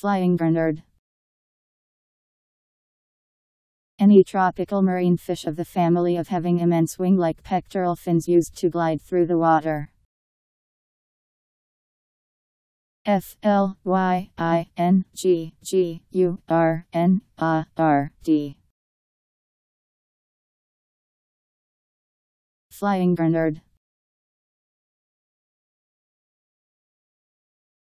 Flying gurnard. Any tropical marine fish of the family of having immense wing-like pectoral fins used to glide through the water. F L Y I N G G U R N A R D Flying gurnard